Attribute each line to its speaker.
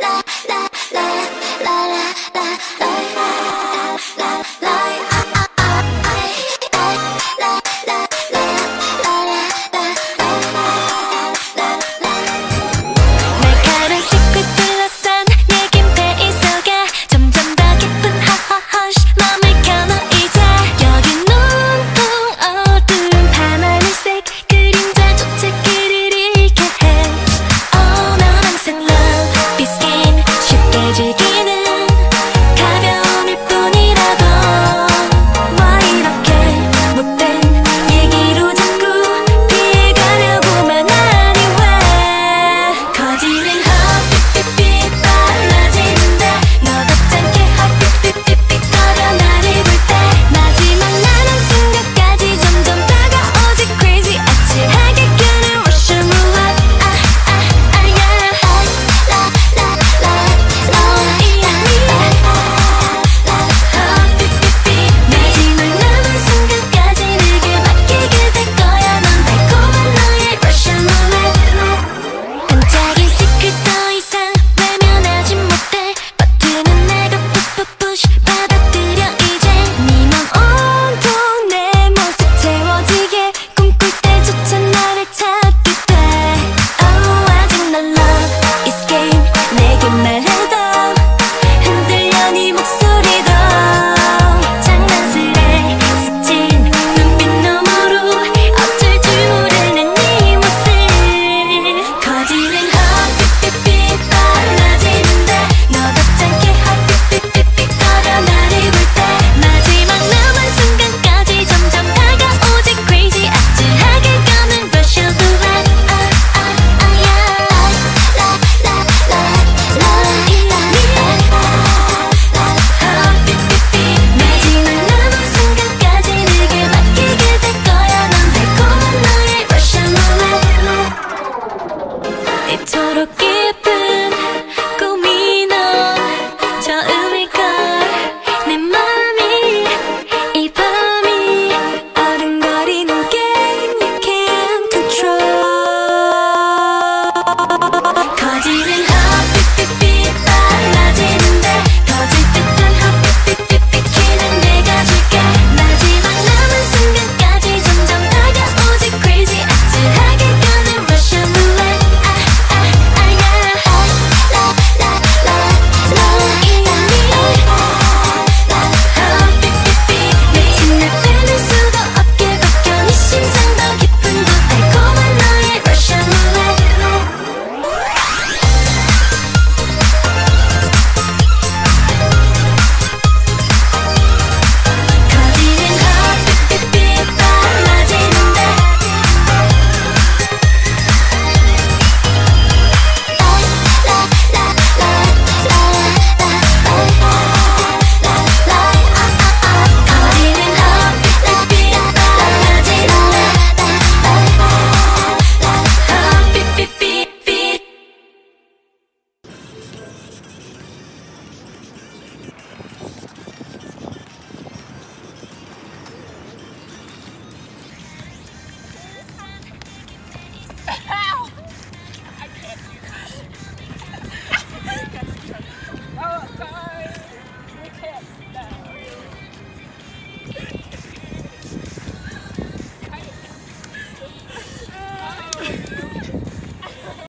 Speaker 1: la la 이토록 깊은